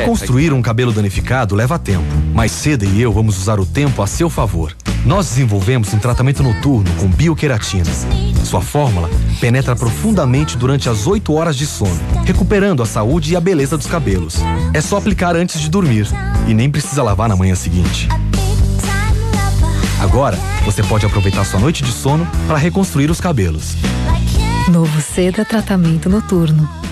Reconstruir um cabelo danificado leva tempo, mas Seda e eu vamos usar o tempo a seu favor. Nós desenvolvemos um tratamento noturno com bioqueratina. Sua fórmula penetra profundamente durante as 8 horas de sono, recuperando a saúde e a beleza dos cabelos. É só aplicar antes de dormir e nem precisa lavar na manhã seguinte. Agora, você pode aproveitar sua noite de sono para reconstruir os cabelos. Novo Seda Tratamento Noturno.